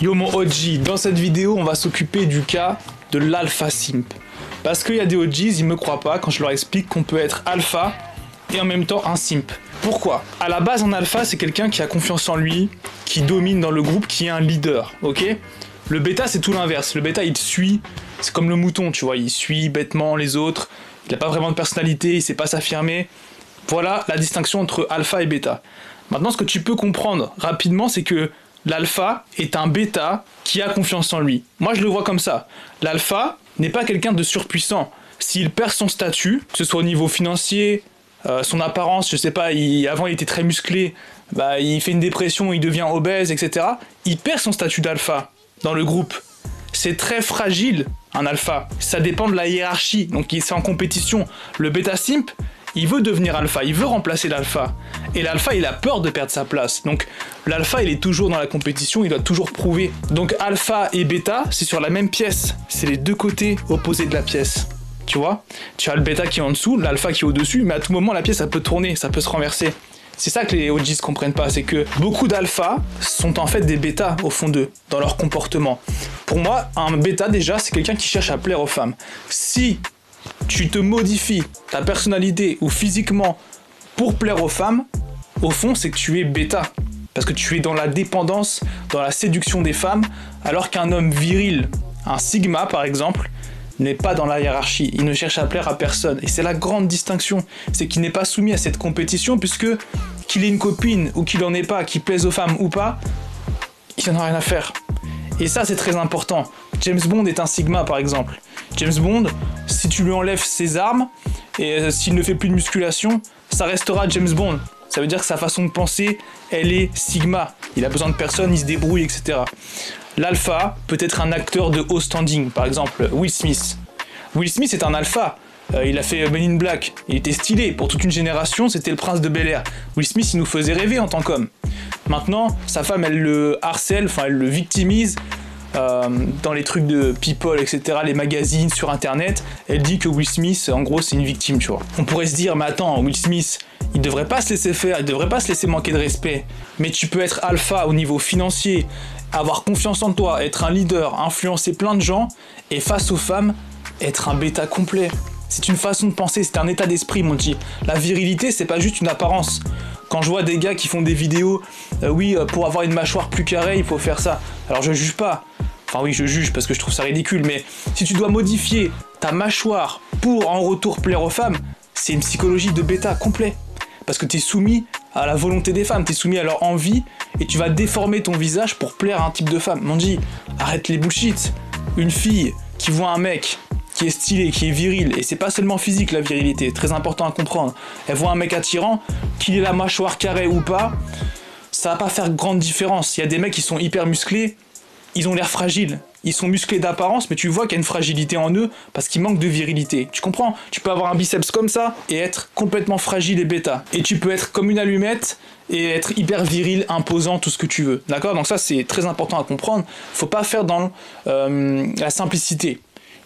Yo mon OG, dans cette vidéo on va s'occuper du cas de l'alpha simp. Parce qu'il y a des OGs, ils me croient pas quand je leur explique qu'on peut être alpha et en même temps un simp. Pourquoi? À la base un alpha c'est quelqu'un qui a confiance en lui, qui domine dans le groupe, qui est un leader, ok? Le bêta c'est tout l'inverse, le bêta il suit, c'est comme le mouton tu vois, il suit bêtement les autres, il n'a pas vraiment de personnalité, il sait pas s'affirmer. Voilà la distinction entre alpha et bêta. Maintenant ce que tu peux comprendre rapidement c'est que l'alpha est un bêta qui a confiance en lui. Moi, je le vois comme ça. L'alpha n'est pas quelqu'un de surpuissant. S'il perd son statut, que ce soit au niveau financier, euh, son apparence, je sais pas, avant il était très musclé, bah, il fait une dépression, il devient obèse, etc. Il perd son statut d'alpha dans le groupe. C'est très fragile, un alpha. Ça dépend de la hiérarchie, donc il est en compétition. Le bêta simp, il veut devenir alpha, il veut remplacer l'alpha. Et l'alpha, il a peur de perdre sa place. Donc l'alpha, il est toujours dans la compétition, il doit toujours prouver. Donc alpha et bêta, c'est sur la même pièce. C'est les deux côtés opposés de la pièce. Tu vois? Tu as le bêta qui est en dessous, l'alpha qui est au-dessus, mais à tout moment, la pièce, ça peut tourner, ça peut se renverser. C'est ça que les OGs comprennent pas, c'est que beaucoup d'alpha sont en fait des bêtas au fond d'eux, dans leur comportement. Pour moi, un bêta déjà, c'est quelqu'un qui cherche à plaire aux femmes. Si tu te modifies ta personnalité ou physiquement pour plaire aux femmes, au fond, c'est que tu es bêta. Parce que tu es dans la dépendance, dans la séduction des femmes, alors qu'un homme viril, un sigma par exemple, n'est pas dans la hiérarchie. Il ne cherche à plaire à personne. Et c'est la grande distinction. C'est qu'il n'est pas soumis à cette compétition, puisque qu'il ait une copine ou qu'il en ait pas, qu'il plaise aux femmes ou pas, il n'en a rien à faire. Et ça, c'est très important. James Bond est un Sigma, par exemple. James Bond, si tu lui enlèves ses armes, et euh, s'il ne fait plus de musculation, ça restera James Bond. Ça veut dire que sa façon de penser, elle est Sigma. Il a besoin de personne, il se débrouille, etc. L'alpha peut être un acteur de haut standing, par exemple Will Smith. Will Smith est un alpha. Euh, il a fait Men in Black. Il était stylé. Pour toute une génération, c'était le prince de Bel Air. Will Smith, il nous faisait rêver en tant qu'homme. Maintenant, sa femme, elle le harcèle, enfin, elle le victimise. Euh, dans les trucs de People, etc., les magazines, sur Internet, elle dit que Will Smith, en gros, c'est une victime, tu vois. On pourrait se dire, mais attends, Will Smith, il devrait pas se laisser faire, il devrait pas se laisser manquer de respect. Mais tu peux être alpha au niveau financier, avoir confiance en toi, être un leader, influencer plein de gens, et face aux femmes, être un bêta complet. C'est une façon de penser, c'est un état d'esprit, mon dit. La virilité, c'est pas juste une apparence. Quand je vois des gars qui font des vidéos, euh, oui, euh, pour avoir une mâchoire plus carrée, il faut faire ça. Alors je juge pas. Enfin oui, je juge parce que je trouve ça ridicule, mais si tu dois modifier ta mâchoire pour en retour plaire aux femmes, c'est une psychologie de bêta complet. Parce que tu es soumis à la volonté des femmes, tu es soumis à leur envie et tu vas déformer ton visage pour plaire à un type de femme. Mon dit, arrête les bullshit. Une fille qui voit un mec qui est stylé, qui est viril, et c'est pas seulement physique la virilité, très important à comprendre. Elle voit un mec attirant, qu'il ait la mâchoire carrée ou pas, ça va pas faire grande différence. Il y a des mecs qui sont hyper musclés, ils ont l'air fragiles. Ils sont musclés d'apparence, mais tu vois qu'il y a une fragilité en eux parce qu'ils manquent de virilité. Tu comprends? Tu peux avoir un biceps comme ça et être complètement fragile et bêta. Et tu peux être comme une allumette et être hyper viril, imposant, tout ce que tu veux. D'accord? Donc ça, c'est très important à comprendre. Faut pas faire dans euh, la simplicité.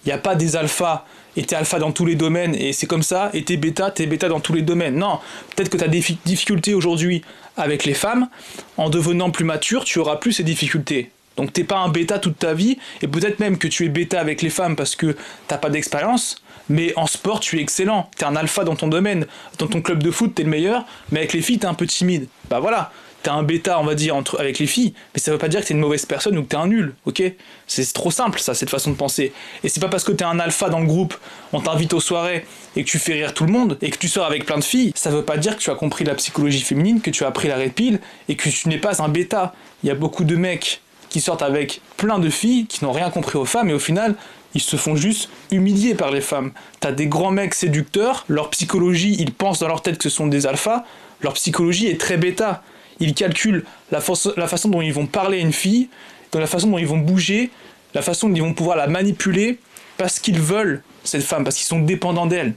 Il n'y a pas des alphas. Et t'es alpha dans tous les domaines et c'est comme ça, et t'es bêta, t'es bêta dans tous les domaines. Non, peut-être que tu as des difficultés aujourd'hui avec les femmes, en devenant plus mature, tu auras plus ces difficultés. Donc t'es pas un bêta toute ta vie, et peut-être même que tu es bêta avec les femmes parce que t'as pas d'expérience, mais en sport tu es excellent, t'es un alpha dans ton domaine, dans ton club de foot t'es le meilleur, mais avec les filles t'es un peu timide. Bah voilà, t'es un bêta on va dire entre, avec les filles, mais ça veut pas dire que t'es une mauvaise personne ou que t'es un nul, ok? C'est trop simple ça, cette façon de penser. Et c'est pas parce que t'es un alpha dans le groupe, on t'invite aux soirées et que tu fais rire tout le monde et que tu sors avec plein de filles, ça veut pas dire que tu as compris la psychologie féminine, que tu as appris la red pill et que tu n'es pas un bêta. Il y a beaucoup de mecs qui sortent avec plein de filles qui n'ont rien compris aux femmes et au final ils se font juste humilier par les femmes. T'as des grands mecs séducteurs, leur psychologie, ils pensent dans leur tête que ce sont des alphas, leur psychologie est très bêta. Ils calculent la, façon dont ils vont parler à une fille, dans la façon dont ils vont bouger, la façon dont ils vont pouvoir la manipuler, parce qu'ils veulent cette femme, parce qu'ils sont dépendants d'elle.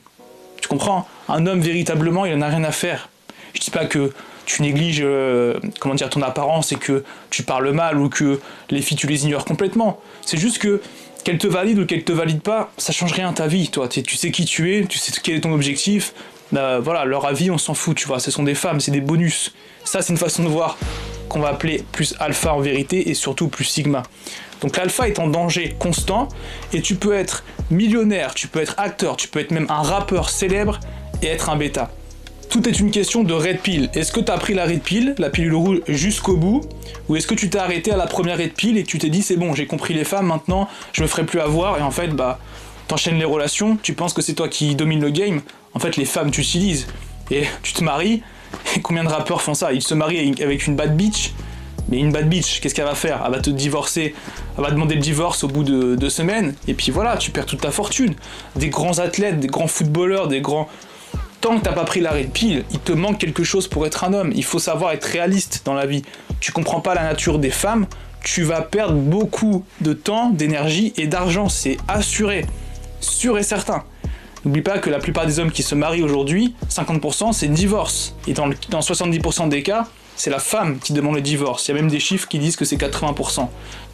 Tu comprends? Un homme véritablement, il en a rien à faire. Je dis pas que tu négliges euh, comment dire ton apparence et que tu parles mal ou que les filles tu les ignores complètement. C'est juste que qu'elles te valident ou qu'elles te valident pas, ça change rien à ta vie, toi. Tu sais qui tu es, tu sais quel est ton objectif. Bah, voilà, leur avis, on s'en fout, tu vois. Ce sont des femmes, c'est des bonus. Ça, c'est une façon de voir. qu'on va appeler plus alpha en vérité et surtout plus sigma. Donc l'alpha est en danger constant et tu peux être millionnaire, tu peux être acteur, tu peux être même un rappeur célèbre et être un bêta. Tout est une question de red pill. Est-ce que tu as pris la red pill, la pilule rouge, jusqu'au bout? Ou est-ce que tu t'es arrêté à la première red pill et tu t'es dit c'est bon, j'ai compris les femmes, maintenant je me ferai plus avoir? Et en fait, bah, t'enchaînes les relations, tu penses que c'est toi qui domine le game. En fait, les femmes t'utilisent et tu te maries. Et combien de rappeurs font ça? Ils se marient avec une bad bitch? Mais une bad bitch, qu'est-ce qu'elle va faire? Elle va te divorcer, elle va demander le divorce au bout de deux semaines, et puis voilà, tu perds toute ta fortune. Des grands athlètes, des grands footballeurs, des grands. Tant que t'as pas pris l'arrêt de pile, il te manque quelque chose pour être un homme. Il faut savoir être réaliste dans la vie. Tu comprends pas la nature des femmes, tu vas perdre beaucoup de temps, d'énergie et d'argent, c'est assuré. Sûr et certain. N'oublie pas que la plupart des hommes qui se marient aujourd'hui, 50% c'est divorce. Et dans, dans 70% des cas, c'est la femme qui demande le divorce. Il y a même des chiffres qui disent que c'est 80%.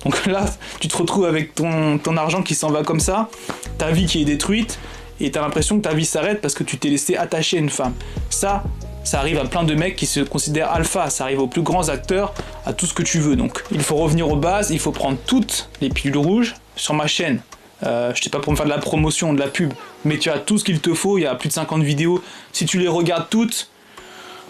Donc là, tu te retrouves avec ton, ton argent qui s'en va comme ça, ta vie qui est détruite, et tu as l'impression que ta vie s'arrête parce que tu t'es laissé attacher à une femme. Ça, ça arrive à plein de mecs qui se considèrent alpha, ça arrive aux plus grands acteurs, à tout ce que tu veux. Donc il faut revenir aux bases, il faut prendre toutes les pilules rouges sur ma chaîne. Euh, je sais pas pour me faire de la promotion, de la pub, mais tu as tout ce qu'il te faut, il y a plus de 50 vidéos. Si tu les regardes toutes,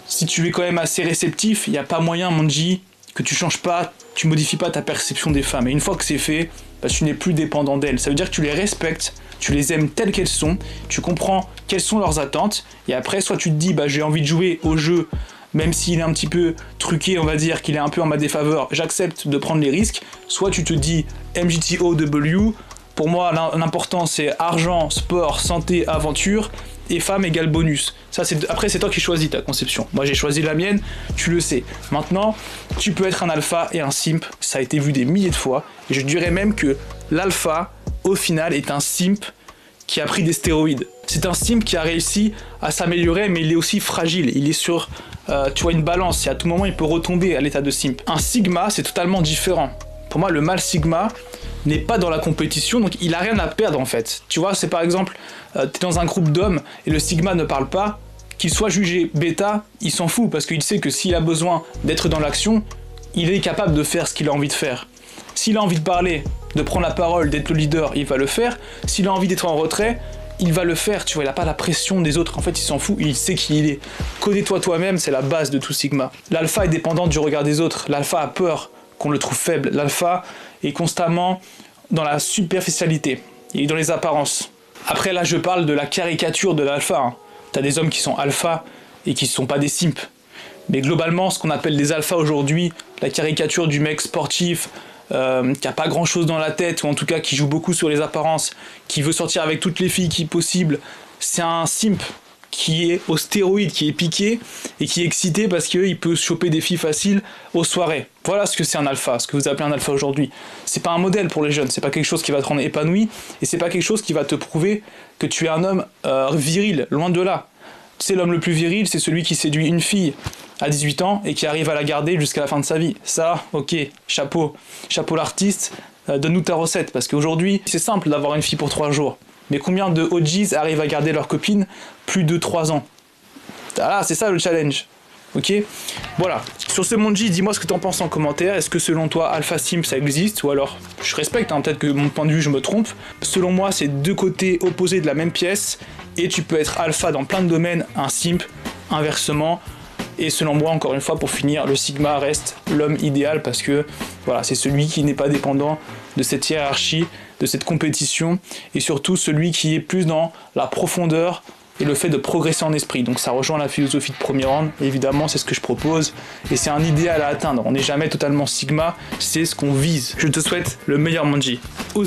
si tu es quand même assez réceptif, il n'y a pas moyen, Manji, que tu changes pas, tu modifies pas ta perception des femmes. Et une fois que c'est fait, bah, tu n'es plus dépendant d'elles. Ça veut dire que tu les respectes, tu les aimes telles qu'elles sont, tu comprends quelles sont leurs attentes, et après, soit tu te dis, bah, j'ai envie de jouer au jeu, même s'il est un petit peu truqué, on va dire qu'il est un peu en ma défaveur, j'accepte de prendre les risques, soit tu te dis MGTOW, pour moi, l'important c'est argent, sport, santé, aventure, et femme égale bonus. Ça, c'est après c'est toi qui choisis ta conception. Moi j'ai choisi la mienne, tu le sais. Maintenant, tu peux être un alpha et un simp. Ça a été vu des milliers de fois. Et je dirais même que l'alpha, au final, est un simp qui a pris des stéroïdes. C'est un simp qui a réussi à s'améliorer, mais il est aussi fragile. Il est sur, euh, tu vois, une balance. Et à tout moment, il peut retomber à l'état de simp. Un sigma, c'est totalement différent. Pour moi, le mal sigma, n'est pas dans la compétition, donc il a rien à perdre en fait. Tu vois, c'est par exemple, euh, tu es dans un groupe d'hommes et le Sigma ne parle pas, qu'il soit jugé bêta, il s'en fout parce qu'il sait que s'il a besoin d'être dans l'action, il est capable de faire ce qu'il a envie de faire. S'il a envie de parler, de prendre la parole, d'être le leader, il va le faire. S'il a envie d'être en retrait, il va le faire, tu vois, il n'a pas la pression des autres, en fait il s'en fout, il sait qui il est. Connais-toi toi-même, c'est la base de tout Sigma. L'alpha est dépendant du regard des autres, l'alpha a peur qu'on le trouve faible, l'alpha est constamment dans la superficialité et dans les apparences. Après là je parle de la caricature de l'alpha. Hein. T'as des hommes qui sont alpha et qui ne sont pas des simps. Mais globalement, ce qu'on appelle des alphas aujourd'hui, la caricature du mec sportif, euh, qui a pas grand chose dans la tête, ou en tout cas qui joue beaucoup sur les apparences, qui veut sortir avec toutes les filles qui possible, c'est un simp qui est au stéroïde, qui est piqué et qui est excité parce qu'il peut choper des filles faciles aux soirées. Voilà ce que c'est un alpha, ce que vous appelez un alpha aujourd'hui. C'est pas un modèle pour les jeunes, c'est pas quelque chose qui va te rendre épanoui et c'est pas quelque chose qui va te prouver que tu es un homme euh, viril, loin de là. C'est l'homme le plus viril, c'est celui qui séduit une fille à 18 ans et qui arrive à la garder jusqu'à la fin de sa vie. Ça, ok, chapeau, chapeau l'artiste, euh, donne-nous ta recette parce qu'aujourd'hui c'est simple d'avoir une fille pour 3 jours. Mais combien de OGs arrivent à garder leur copine plus de 3 ans? Ah, c'est ça le challenge. Ok Voilà. Sur ce Monji, dis-moi ce que t'en penses en commentaire. Est-ce que selon toi, Alpha Sim ça existe Ou alors, je respecte, hein, peut-être que mon point de vue, je me trompe. Selon moi, c'est deux côtés opposés de la même pièce. Et tu peux être alpha dans plein de domaines, un simp, inversement. Et selon moi, encore une fois, pour finir, le Sigma reste l'homme idéal parce que voilà, c'est celui qui n'est pas dépendant de cette hiérarchie, de cette compétition, et surtout celui qui est plus dans la profondeur et le fait de progresser en esprit. Donc ça rejoint la philosophie de premier round, évidemment c'est ce que je propose, et c'est un idéal à atteindre. On n'est jamais totalement Sigma, c'est ce qu'on vise. Je te souhaite le meilleur Manji. Ous